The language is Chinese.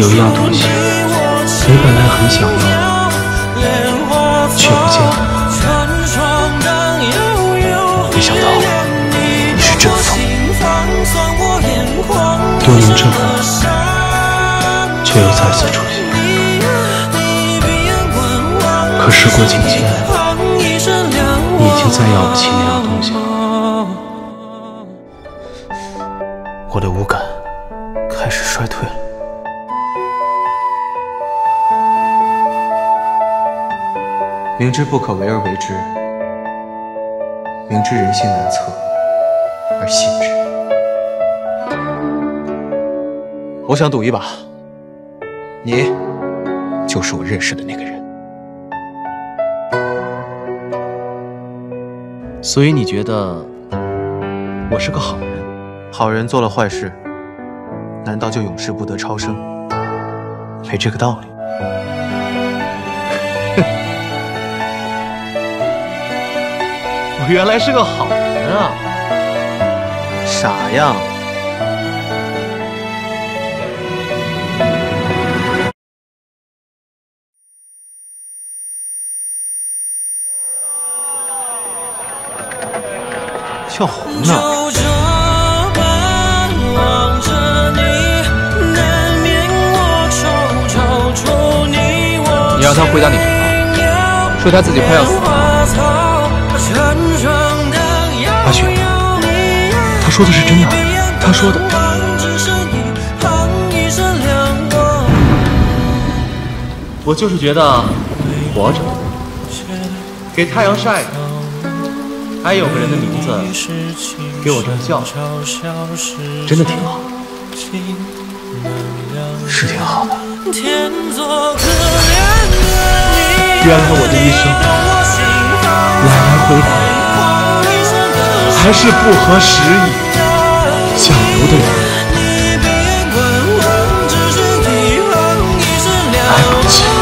有一样东西，你本来很想要，却不见了。没想到你是阵风，多年之后，却又再次出现。可时过境迁，你已经再要不起那样东西了。我的五感开始衰退了。明知不可为而为之，明知人心难测而信之。我想赌一把，你就是我认识的那个人。所以你觉得我是个好人？好人做了坏事，难道就永世不得超生？没这个道理。原来是个好人啊！傻样。跳红呢？你让他回答你什么？说他自己快要死了。阿雪，他说的是真的。他说的。我就是觉得活着，给太阳晒着，还有个人的名字给我这么叫，真的挺好，是挺好的。原来我的一生来来回回，还是不合时宜，想留的人来不及。